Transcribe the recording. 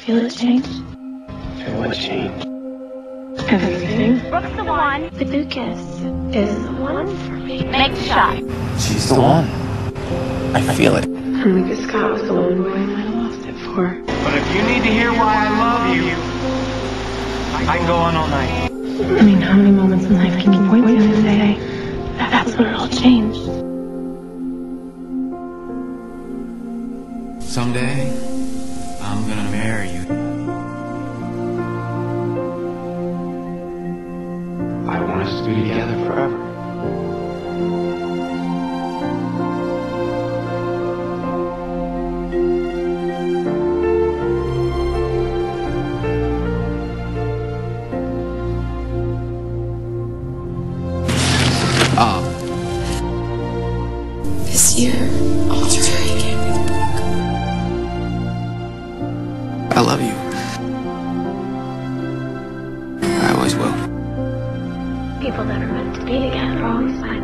feel it change? Feel what change? Everything. Brooke's the one. The Lucas is the one for me. Make the shot. She's the one. I feel it. And Lucas Scott was the one boy I might have lost it for. But if you need to hear why I love you, I can go on all night. I mean, how many moments in life can you point to and say, that's when it all changed? Someday, Us to be together forever. Ah, This year, I'll try again with Brooke. I love you. I always will. People that are meant to be together. Always find